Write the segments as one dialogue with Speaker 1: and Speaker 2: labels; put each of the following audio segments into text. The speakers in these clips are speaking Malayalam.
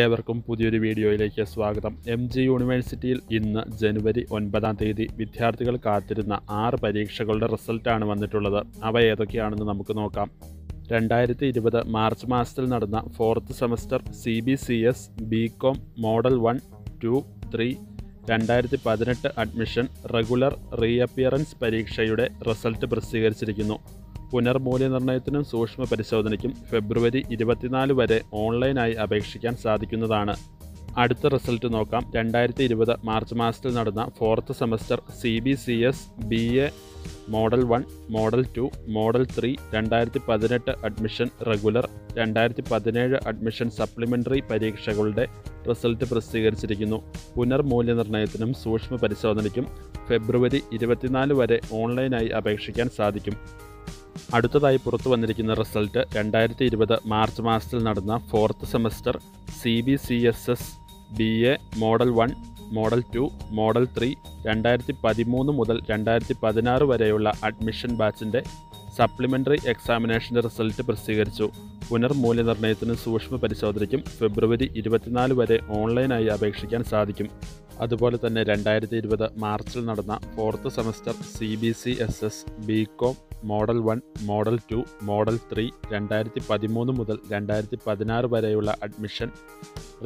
Speaker 1: ഏവർക്കും പുതിയൊരു വീഡിയോയിലേക്ക് സ്വാഗതം. എം ജി യൂണിവേഴ്സിറ്റിയിൽ ഇന്ന് ജനുവരി ഒൻപതാം തീയതി വിദ്യാർത്ഥികൾ കാത്തിരുന്ന ആറ് പരീക്ഷകളുടെ റിസൾട്ടാണ് വന്നിട്ടുള്ളത്. അവ ഏതൊക്കെയാണെന്ന് നമുക്ക് നോക്കാം. രണ്ടായിരത്തി ഇരുപത് മാർച്ച് മാസത്തിൽ നടന്ന fourth semester C B C S B com model one two three രണ്ടായിരത്തി പതിനെട്ട് അഡ്മിഷൻ റെഗുലർ റീഅപ്പിയറൻസ് പരീക്ഷയുടെ റിസൾട്ട് പ്രസിദ്ധീകരിച്ചിരിക്കുന്നു. പുനർമൂല്യനിർണയത്തിനും സൂക്ഷ്മ പരിശോധനയ്ക്കും ഫെബ്രുവരി ഇരുപത്തിനാല് വരെ ഓൺലൈനായി അപേക്ഷിക്കാൻ സാധിക്കുന്നതാണ്. അടുത്ത റിസൾട്ട് നോക്കാം. രണ്ടായിരത്തി ഇരുപത് മാർച്ച് മാസത്തിൽ നടന്ന fourth semester C B C S B A model one model two model three രണ്ടായിരത്തി പതിനെട്ട് അഡ്മിഷൻ റെഗുലർ രണ്ടായിരത്തി പതിനേഴ് അഡ്മിഷൻ സപ്ലിമെന്ററി പരീക്ഷകളുടെ റിസൾട്ട് പ്രസിദ്ധീകരിച്ചിരിക്കുന്നു. പുനർമൂല്യനിർണയത്തിനും സൂക്ഷ്മ പരിശോധനയ്ക്കും ഫെബ്രുവരി ഇരുപത്തിനാല് വരെ ഓൺലൈനായി അപേക്ഷിക്കാൻ സാധിക്കും. അടുത്തതായി പുറത്തു വന്നിരിക്കുന്ന റിസൾട്ട് രണ്ടായിരത്തി ഇരുപത് മാർച്ച് മാസത്തിൽ നടന്ന fourth semester C B C S S B A model one model two model three രണ്ടായിരത്തി പതിമൂന്ന് മുതൽ രണ്ടായിരത്തി പതിനാറ് വരെയുള്ള അഡ്മിഷൻ ബാച്ചിന്റെ സപ്ലിമെന്ററി എക്സാമിനേഷന്റെ റിസൾട്ട് പ്രസിദ്ധീകരിച്ചു. പുനർമൂല്യനിർണയത്തിന് സൂക്ഷ്മ പരിശോധനയ്ക്കും ഫെബ്രുവരി ഇരുപത്തിനാല് വരെ ഓൺലൈനായി അപേക്ഷിക്കാൻ സാധിക്കും. അതുപോലെ തന്നെ രണ്ടായിരത്തി ഇരുപത് മാർച്ചിൽ നടന്ന fourth semester C B C S S B com model one model two model three രണ്ടായിരത്തി പതിമൂന്ന് മുതൽ രണ്ടായിരത്തി പതിനാറ് വരെയുള്ള അഡ്മിഷൻ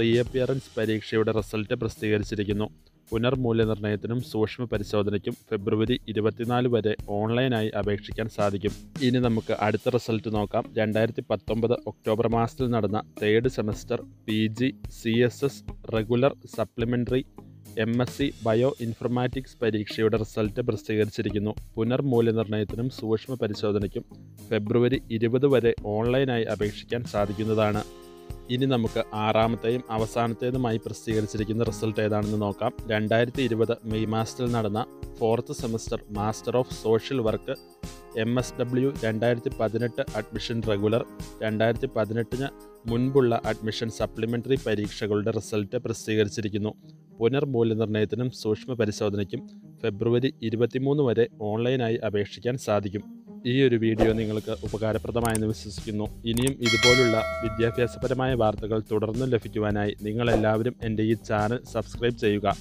Speaker 1: റീഅപ്പിയറൻസ് പരീക്ഷയുടെ റിസൾട്ട് പ്രസിദ്ധീകരിച്ചിരിക്കുന്നു. പുനർമൂല്യനിർണയത്തിനും സൂക്ഷ്മ പരിശോധനയ്ക്കും ഫെബ്രുവരി ഇരുപത്തിനാല് വരെ ഓൺലൈനായി അപേക്ഷിക്കാൻ സാധിക്കും. ഇനി നമുക്ക് അടുത്ത റിസൾട്ട് നോക്കാം. രണ്ടായിരത്തി പത്തൊമ്പത് ഒക്ടോബർ മാസത്തിൽ നടന്ന third semester P G C S S regular supplementary M S C bioinformatics പരീക്ഷയുടെ റിസൾട്ട് പ്രസിദ്ധീകരിച്ചിരിക്കുന്നു. പുനർമൂല്യനിർണയത്തിനും സൂക്ഷ്മ പരിശോധനയ്ക്കും ഫെബ്രുവരി ഇരുപത് വരെ ഓൺലൈനായി അപേക്ഷിക്കാൻ സാധിക്കുന്നതാണ്. ഇനി നമുക്ക് ആറാമത്തെയും അവസാനത്തേതുമായി പ്രസിദ്ധീകരിച്ചിരിക്കുന്ന റിസൾട്ട് ഏതാണെന്ന് നോക്കാം. രണ്ടായിരത്തി ഇരുപത് മെയ് മാസത്തിൽ നടന്ന fourth semester master of social work M S W രണ്ടായിരത്തി പതിനെട്ട് അഡ്മിഷൻ റെഗുലർ രണ്ടായിരത്തി പതിനെട്ടിന് മുൻപുള്ള അഡ്മിഷൻ സപ്ലിമെന്ററി പരീക്ഷകളുടെ റിസൾട്ട് പ്രസിദ്ധീകരിച്ചിരിക്കുന്നു. പുനർമൂല്യനിർണയത്തിനും സൂക്ഷ്മ പരിശോധനയ്ക്കും ഫെബ്രുവരി ഇരുപത്തിമൂന്ന് വരെ ഓൺലൈനായി അപേക്ഷിക്കാൻ സാധിക്കും. ഈ ഒരു വീഡിയോ നിങ്ങൾക്ക് ഉപകാരപ്രദമായെന്ന് വിശ്വസിക്കുന്നു. ഇനിയും ഇതുപോലുള്ള വിദ്യാഭ്യാസപരമായ വാർത്തകൾ തുടർന്നും ലഭിക്കുവാനായി നിങ്ങളെല്ലാവരും എന്റെ ഈ ചാനൽ സബ്സ്ക്രൈബ് ചെയ്യുക.